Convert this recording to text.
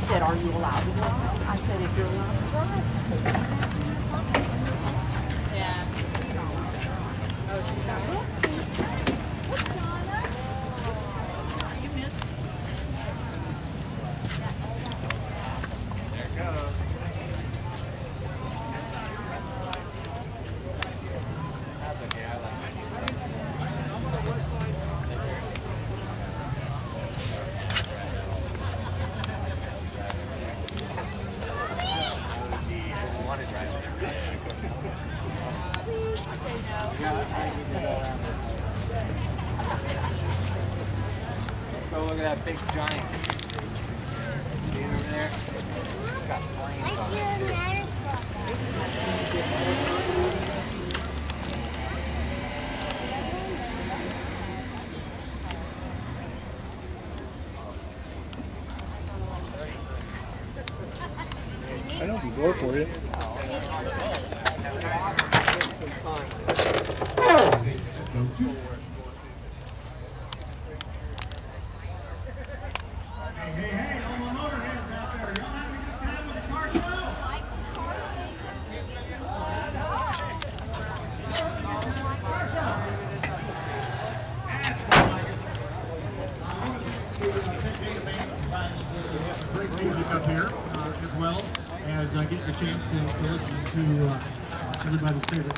said, are you allowed to drive? I said, if you're allowed to drive. Yeah. Oh, she's sorry. There it goes. That's okay, I like it. I want to drive there. Yeah, I need to go around there. Let's go look at that big giant. See it over there? It's got flames on it. I know for you. Hey, hey, hey, uh, as well as uh, getting a chance to to listen to uh, everybody's favorite